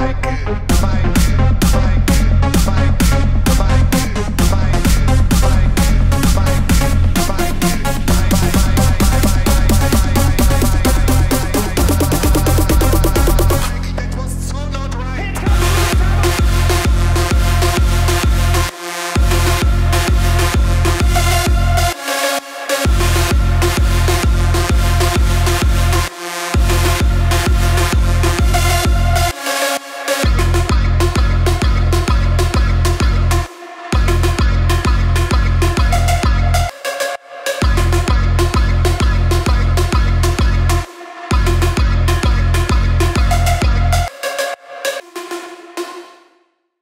like it.